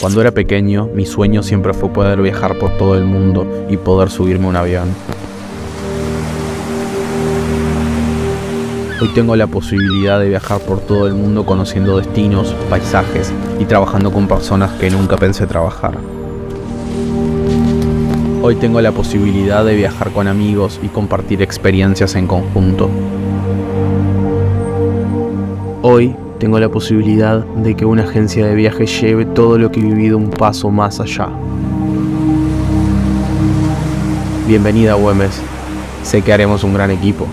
Cuando era pequeño, mi sueño siempre fue poder viajar por todo el mundo y poder subirme un avión. Hoy tengo la posibilidad de viajar por todo el mundo conociendo destinos, paisajes y trabajando con personas que nunca pensé trabajar. Hoy tengo la posibilidad de viajar con amigos y compartir experiencias en conjunto. Hoy tengo la posibilidad de que una agencia de viaje lleve todo lo que he vivido un paso más allá. Bienvenida Güemes, sé que haremos un gran equipo.